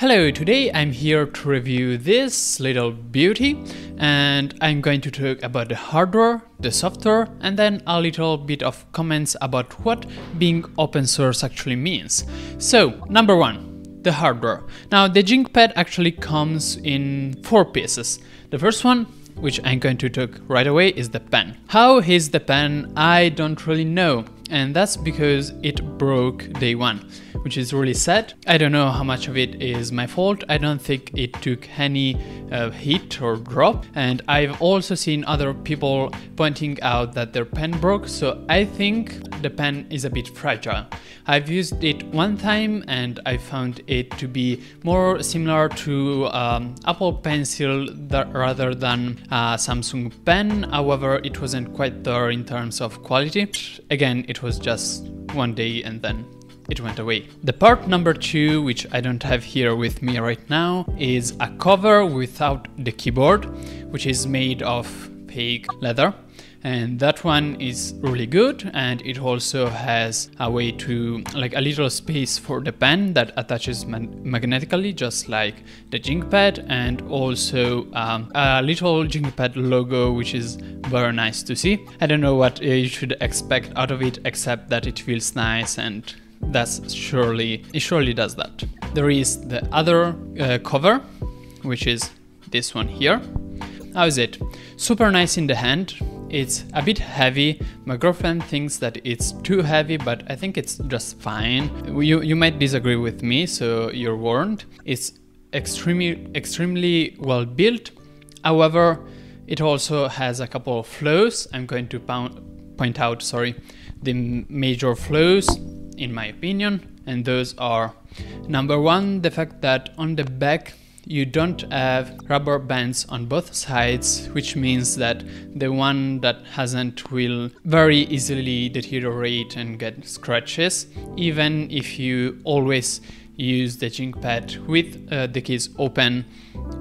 Hello, today I'm here to review this little beauty and I'm going to talk about the hardware, the software and then a little bit of comments about what being open source actually means. So, number one, the hardware. Now the JingPad actually comes in four pieces. The first one which I'm going to talk right away is the pen. How is the pen? I don't really know and that's because it broke day one which is really sad. I don't know how much of it is my fault. I don't think it took any uh, hit or drop. And I've also seen other people pointing out that their pen broke. So I think the pen is a bit fragile. I've used it one time and I found it to be more similar to um, Apple Pencil rather than uh, Samsung Pen. However, it wasn't quite there in terms of quality. Again, it was just one day and then it went away. The part number two, which I don't have here with me right now, is a cover without the keyboard, which is made of fake leather and that one is really good and it also has a way to like a little space for the pen that attaches magnetically just like the JingPad and also um, a little JingPad logo which is very nice to see. I don't know what you should expect out of it except that it feels nice and that's surely it surely does that. There is the other uh, cover, which is this one here. How is it? Super nice in the hand. It's a bit heavy. My girlfriend thinks that it's too heavy, but I think it's just fine. You you might disagree with me, so you're warned. It's extremely extremely well built. However, it also has a couple of flaws. I'm going to point out, sorry, the major flaws in my opinion, and those are number one, the fact that on the back you don't have rubber bands on both sides, which means that the one that hasn't will very easily deteriorate and get scratches, even if you always use the JingPad with uh, the keys open,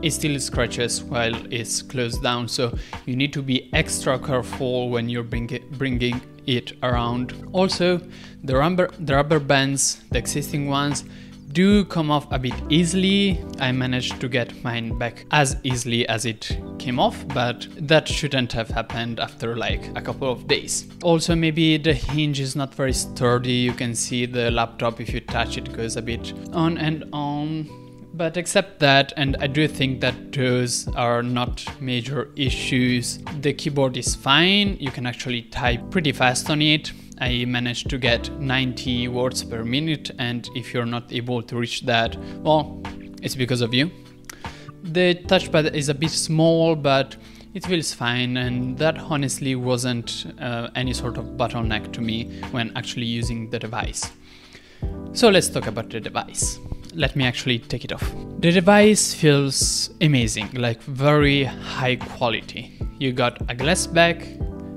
it still scratches while it's closed down. So you need to be extra careful when you're bring it, bringing it around. Also, the rubber, the rubber bands, the existing ones, do come off a bit easily. I managed to get mine back as easily as it came off, but that shouldn't have happened after like a couple of days. Also, maybe the hinge is not very sturdy. You can see the laptop if you touch it goes a bit on and on. But except that, and I do think that those are not major issues. The keyboard is fine, you can actually type pretty fast on it. I managed to get 90 words per minute and if you're not able to reach that, well, it's because of you. The touchpad is a bit small but it feels fine and that honestly wasn't uh, any sort of bottleneck to me when actually using the device. So let's talk about the device. Let me actually take it off. The device feels amazing, like very high quality. You got a glass back,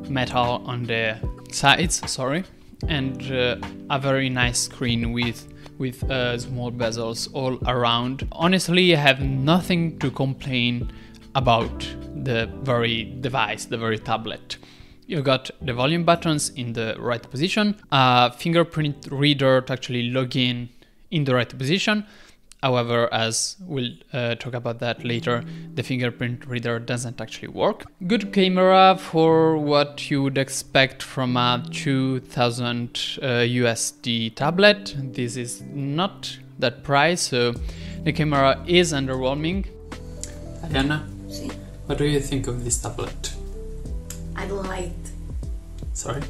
metal on the sides, sorry, and uh, a very nice screen with with uh, small bezels all around. Honestly, I have nothing to complain about the very device, the very tablet. You've got the volume buttons in the right position, a fingerprint reader to actually log in in the right position, However, as we'll uh, talk about that later, the fingerprint reader doesn't actually work. Good camera for what you would expect from a 2000 uh, USD tablet. This is not that price, so the camera is underwhelming. Ariana, sí. what do you think of this tablet? I don't like it. Sorry?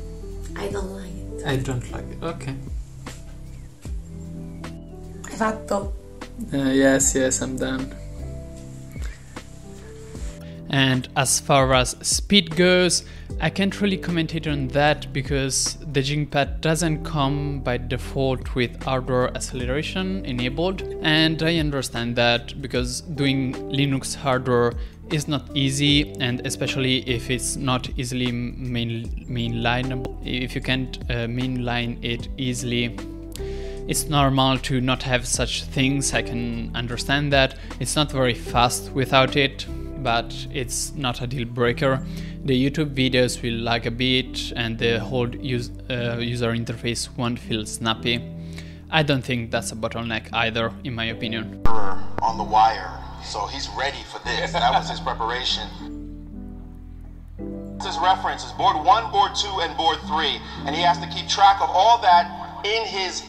I don't like it. I don't like it, okay. Fatto. Uh, yes, yes, I'm done. And as far as speed goes, I can't really commentate on that because the JingPad doesn't come by default with hardware acceleration enabled and I understand that because doing Linux hardware is not easy and especially if it's not easily main mainlineable if you can't uh, mainline it easily it's normal to not have such things, I can understand that. It's not very fast without it, but it's not a deal breaker. The YouTube videos will lag a bit and the whole use, uh, user interface won't feel snappy. I don't think that's a bottleneck either, in my opinion. on the wire. So he's ready for this. That was his preparation. His reference is board one, board two, and board three. And he has to keep track of all that in his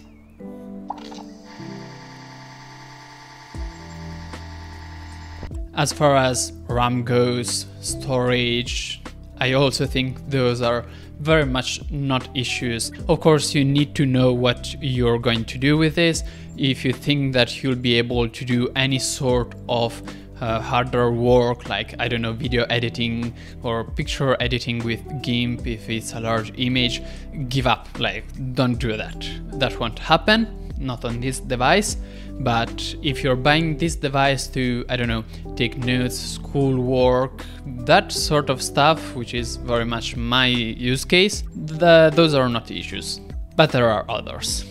As far as RAM goes, storage, I also think those are very much not issues. Of course, you need to know what you're going to do with this. If you think that you'll be able to do any sort of uh, hardware work, like I don't know, video editing or picture editing with GIMP, if it's a large image, give up. Like, don't do that. That won't happen, not on this device. But if you're buying this device to, I don't know, take notes, school work, that sort of stuff, which is very much my use case, the, those are not issues. But there are others.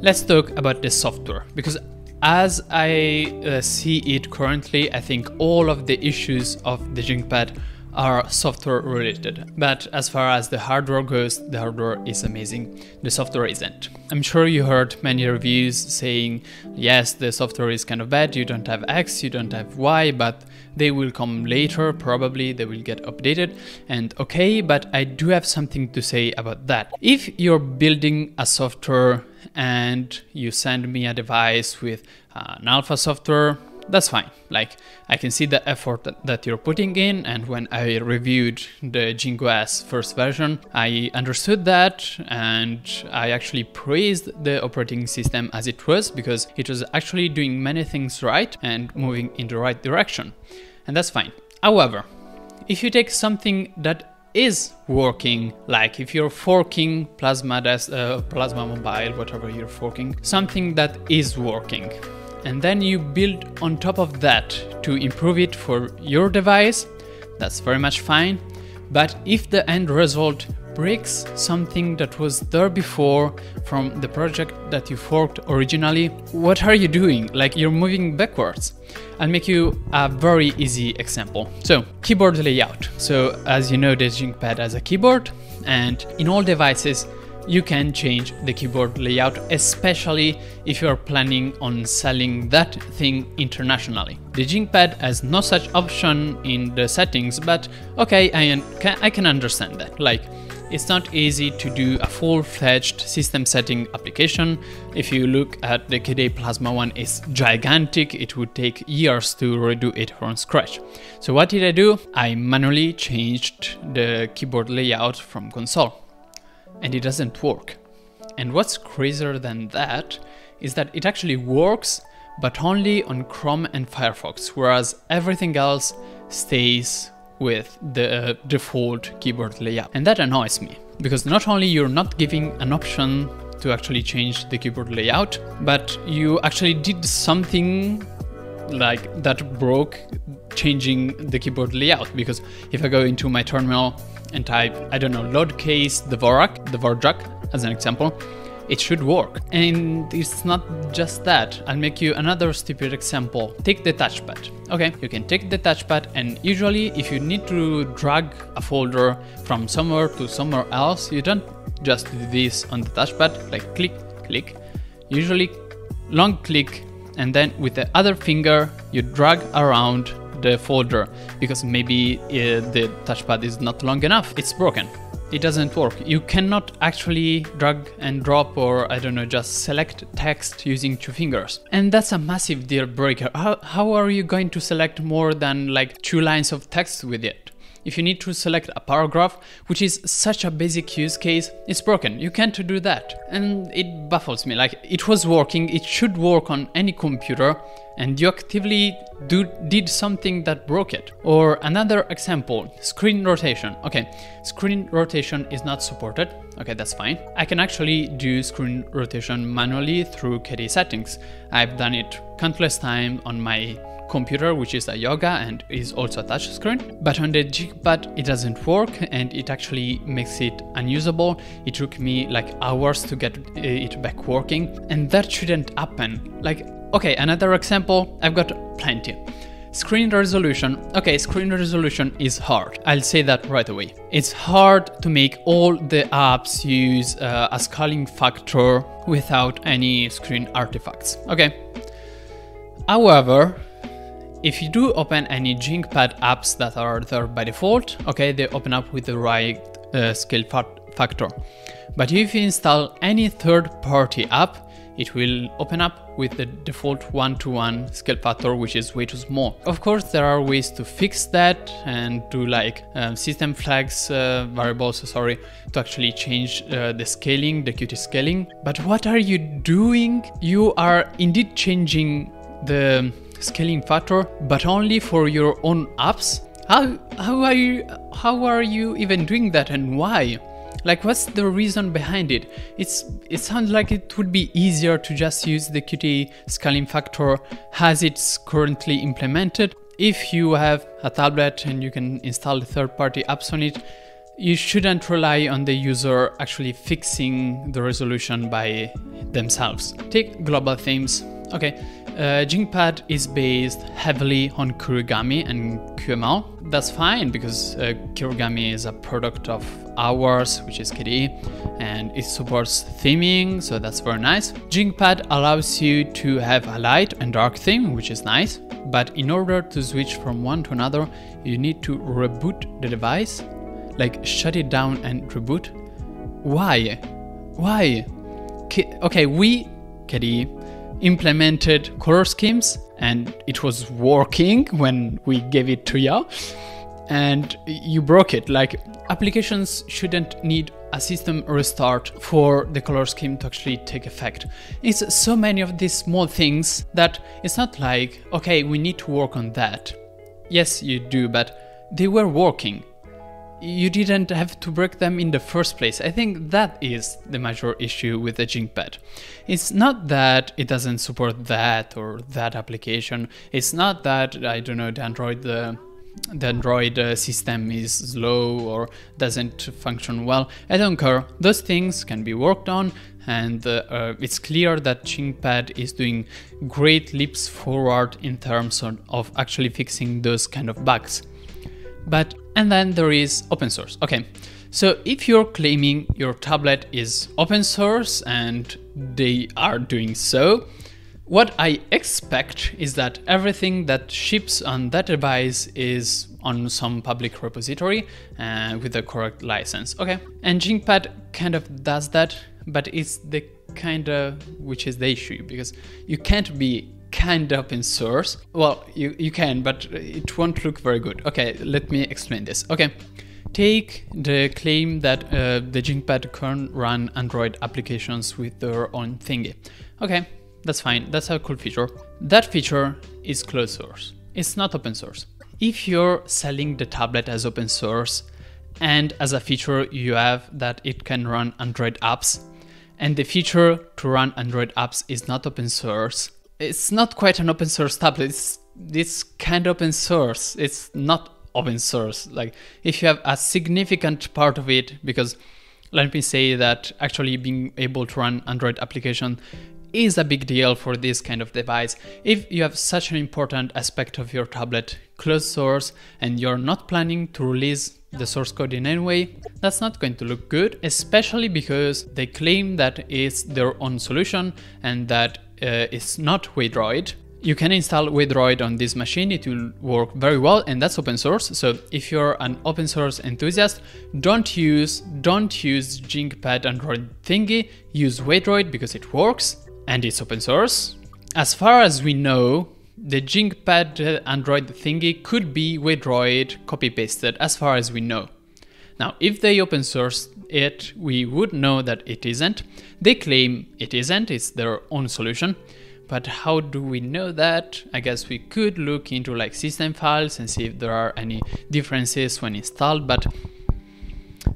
Let's talk about the software because as I uh, see it currently, I think all of the issues of the JingPad are software related. But as far as the hardware goes, the hardware is amazing. The software isn't. I'm sure you heard many reviews saying, yes, the software is kind of bad, you don't have X, you don't have Y, but they will come later, probably they will get updated. And okay, but I do have something to say about that. If you're building a software and you send me a device with an alpha software, that's fine. Like I can see the effort that, you're putting in, and when I reviewed the JingOS first version, I understood that and I actually praised the operating system as it was because it was actually doing many things right and moving in the right direction. And that's fine. However, if you take something that is working, like if you're forking Plasma, uh, Plasma Mobile, whatever you're forking, something that is working and then you build on top of that to improve it for your device, that's very much fine. But if the end result breaks something that was there before from the project that you forked originally, what are you doing? Like you're moving backwards. I'll make you a very easy example. So, keyboard layout. So, as you know, the JingPad has a keyboard, and in all devices, you can change the keyboard layout, especially if you're planning on selling that thing internationally. The JingPad has no such option in the settings, but okay, I, can, I can understand that. Like, it's not easy to do a full-fledged system setting application. If you look at the KDE Plasma one, it's gigantic. It would take years to redo it from scratch. So what did I do? I manually changed the keyboard layout from console and it doesn't work. And what's crazier than that is that it actually works, but only on Chrome and Firefox, whereas everything else stays with the uh, default keyboard layout. And that annoys me, because not only you're not giving an option to actually change the keyboard layout, but you actually did something like that broke changing the keyboard layout because if I go into my terminal and type, I don't know, loadkeys Dvorak, Dvorak as an example, it should work. And it's not just that. I'll make you another stupid example. Take the touchpad. Okay, you can take the touchpad and usually if you need to drag a folder from somewhere to somewhere else, you don't just do this on the touchpad, like click, click. Usually long click and then with the other finger you drag around the folder because maybe uh, the touchpad is not long enough. It's broken. It doesn't work. You cannot actually drag and drop or I don't know, just select text using two fingers. And that's a massive deal breaker. How, how are you going to select more than like two lines of text with it? If you need to select a paragraph, which is such a basic use case, it's broken. You can't do that. And it baffles me. Like, it was working, it should work on any computer, and you actively do, did something that broke it. Or another example, screen rotation. Okay, screen rotation is not supported. Okay, that's fine. I can actually do screen rotation manually through KDE settings. I've done it countless times on my computer, which is a Yoga and is also a touchscreen. But on the JingPad, it doesn't work and it actually makes it unusable. It took me like hours to get it back working, and that shouldn't happen. Like, okay, another example, I've got plenty. Screen resolution. Okay, screen resolution is hard. I'll say that right away. It's hard to make all the apps use uh, a scaling factor without any screen artifacts. Okay. However, if you do open any JingPad apps that are there by default, okay, they open up with the right uh, scale fa- factor. But if you install any third party app, it will open up with the default one-to-one scale factor which is way too small. Of course there are ways to fix that and do like um, system flags uh, variables sorry to actually change uh, the scaling, the Qt scaling. But what are you doing? You are indeed changing the scaling factor but only for your own apps? How, how are you how are you even doing that and why? Like, what's the reason behind it? It's it sounds like it would be easier to just use the Qt scaling factor as it's currently implemented. If you have a tablet and you can install third-party apps on it, you shouldn't rely on the user actually fixing the resolution by themselves. Take global themes. Okay, uh, JingPad is based heavily on Kirigami and QML. That's fine because uh, Kirigami is a product of ours, which is KDE, and it supports theming, so that's very nice. Jingpad allows you to have a light and dark theme, which is nice, but in order to switch from one to another, you need to reboot the device, like shut it down and reboot. Why? Why? K- okay, we, KDE, implemented color schemes and it was working when we gave it to you and you broke it. Like applications shouldn't need a system restart for the color scheme to actually take effect. It's so many of these small things that it's not like okay we need to work on that. Yes you do but they were working you didn't have to break them in the first place. I think that is the major issue with the JingPad. It's not that it doesn't support that or that application. It's not that I don't know the Android the the Android uh, system is slow or doesn't function well. I don't care. Those things can be worked on, and uh, uh, it's clear that JingPad is doing great leaps forward in terms of, of actually fixing those kind of bugs. But and then there is open source. Okay, so if you're claiming your tablet is open source and they are doing so, what I expect is that everything that ships on that device is on some public repository uh, with the correct license. Okay, and JingPad kind of does that, but it's the kind of which is the issue because you can't be kind of in source. Well, you, you can, but it won't look very good. Okay, let me explain this. Okay, take the claim that uh, the JingPad can run Android applications with their own thingy. Okay, that's fine. That's a cool feature. That feature is closed source. It's not open source. If you're selling the tablet as open source and as a feature you have that it can run Android apps, and the feature to run Android apps is not open source, it's not quite an open source tablet. It's it's kind of open source. It's not open source. Like if you have a significant part of it, because let me say that actually being able to run Android application is a big deal for this kind of device. If you have such an important aspect of your tablet closed source and you're not planning to release the source code in any way, that's not going to look good, especially because they claim that it's their own solution and that uh, it's not Waydroid. You can install Waydroid on this machine, it will work very well and that's open source. So if you're an open source enthusiast, don't use don't use JingPad Android thingy, use Waydroid because it works and it's open source. As far as we know, the JingPad Android thingy could be Waydroid copy pasted as far as we know. Now, if they open source it, we would know that it isn't. They claim it isn't, it's their own solution. But how do we know that? I guess we could look into like system files and see if there are any differences when installed, but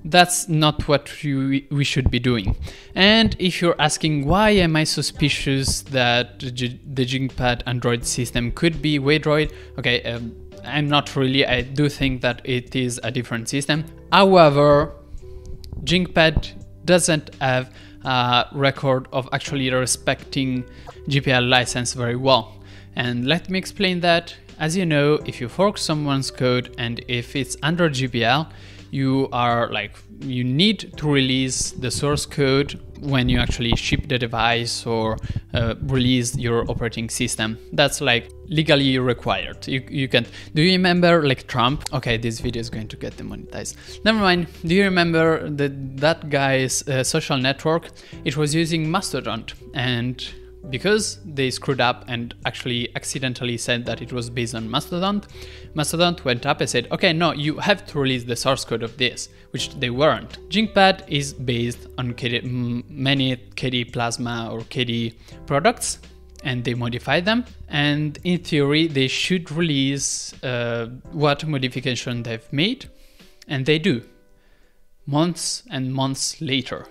that's not what we, we should be doing. And if you're asking why am I suspicious that the JingPad Android system could be Waydroid, okay, um, I'm not really. I do think that it is a different system. However, JingPad doesn't have a record of actually respecting GPL license very well. And let me explain that. As you know, if you fork someone's code and if it's under GPL, you are like you need to release the source code when you actually ship the device or uh, release your operating system. That's like legally required. You, you can do you remember like trump? Okay this video is going to get demonetized. Never mind. Do you remember that that guy's uh, social network? It was using mastodon and because they screwed up and actually accidentally said that it was based on Mastodon, Mastodon went up and said, okay, no, you have to release the source code of this, which they weren't. Jingpad is based on KD, many KDE Plasma or KDE products, and they modify them. And in theory, they should release uh, what modification they've made, and they do, months and months later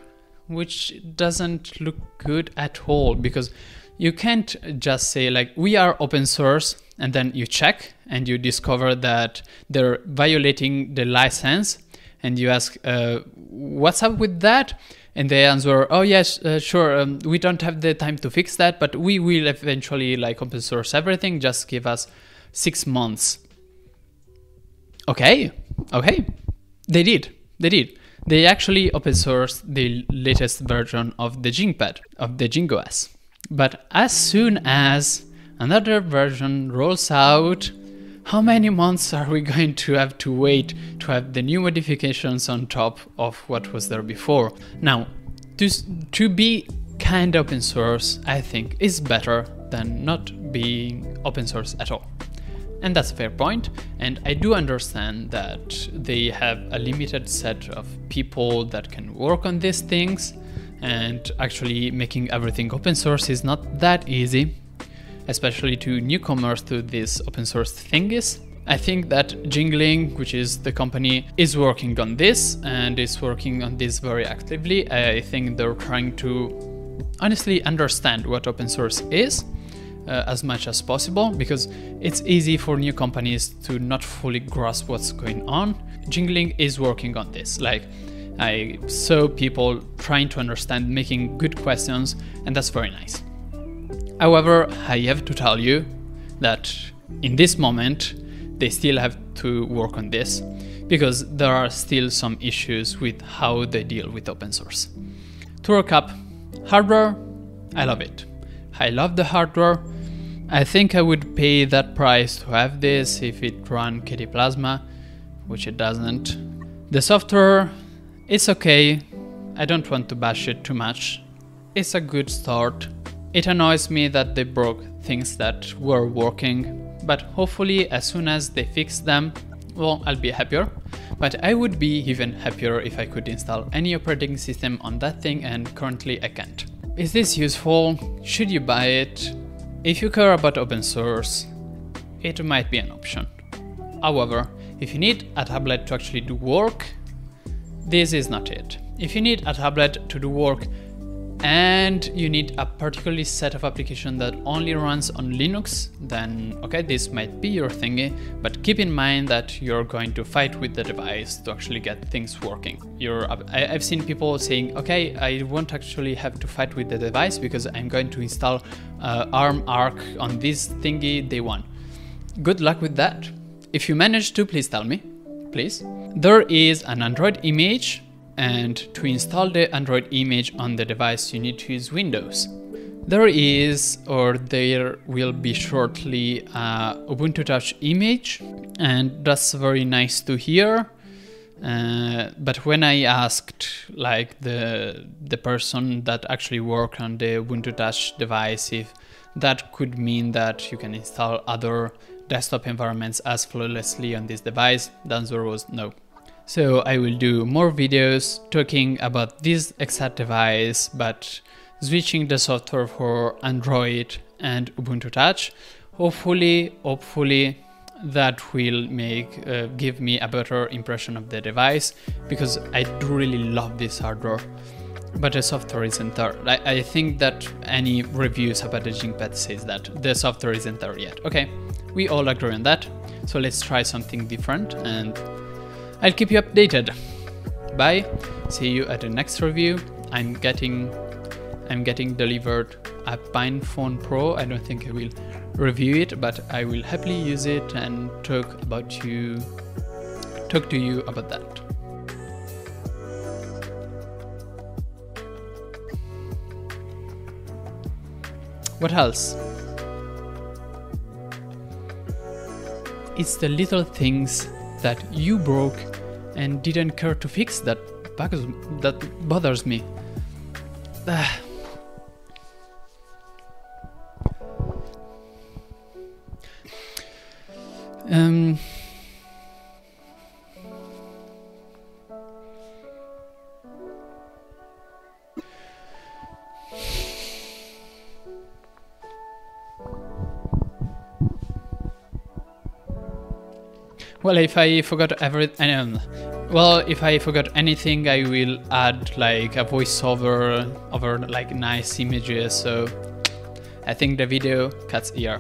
which doesn't look good at all because you can't just say like we are open source and then you check and you discover that they're violating the license and you ask uh, what's up with that? And they answer oh yes uh, sure um, we don't have the time to fix that but we will eventually like open source everything. Just give us six months. Okay. Okay. They did. They did they actually open sourced the latest version of the Jingpad, of the JingOS. But as soon as another version rolls out, how many months are we going to have to wait to have the new modifications on top of what was there before? Now, to, to be kind open source, I think, is better than not being open source at all. And that's a fair point, and I do understand that they have a limited set of people that can work on these things, and actually making everything open source is not that easy, especially to newcomers to this open source thingies. I think that Jingling, which is the company, is working on this and is working on this very actively. I think they're trying to honestly understand what open source is uh, as much as possible because it's easy for new companies to not fully grasp what's going on. Jingling is working on this. Like, I saw people trying to understand, making good questions, and that's very nice. However, I have to tell you that in this moment, they still have to work on this because there are still some issues with how they deal with open source. To recap, hardware, I love it. I love the hardware. I think I would pay that price to have this if it ran KDE Plasma, which it doesn't. The software, it's okay. I don't want to bash it too much. It's a good start. It annoys me that they broke things that were working, but hopefully as soon as they fix them, well, I'll be happier. But I would be even happier if I could install any operating system on that thing and currently I can't. Is this useful? Should you buy it? If you care about open source, it might be an option. However, if you need a tablet to actually do work, this is not it. If you need a tablet to do work and you need a particularly set of application that only runs on Linux, then okay, this might be your thingy, but keep in mind that you're going to fight with the device to actually get things working. You're, I, have seen people saying, okay, I won't actually have to fight with the device because I'm going to install uh, ARM ARC on this thingy day one. Good luck with that. If you manage to, please tell me, please. There is an Android image and to install the Android image on the device you need to use Windows. There is or there will be shortly a Ubuntu Touch image and that's very nice to hear. Uh, but when I asked like the the person that actually worked on the Ubuntu Touch device if that could mean that you can install other desktop environments as flawlessly on this device, the answer was no. So I will do more videos talking about this exact device, but switching the software for Android and Ubuntu Touch. Hopefully, hopefully that will make uh, give me a better impression of the device because I do really love this hardware. But the software isn't there. I, I think that any reviews about the Jingpad says that the software isn't there yet. Okay, we all agree on that. So let's try something different and I'll keep you updated. Bye. See you at the next review. I'm getting I'm getting delivered a PinePhone Pro. I don't think I will review it, but I will happily use it and talk about you talk to you about that. What else? It's the little things that you broke and didn't care to fix that bugs, that bothers me. Ah. um, Well, if I forgot everything, well, if I forgot anything, I will add like a voiceover over like nice images. So I think the video cuts here.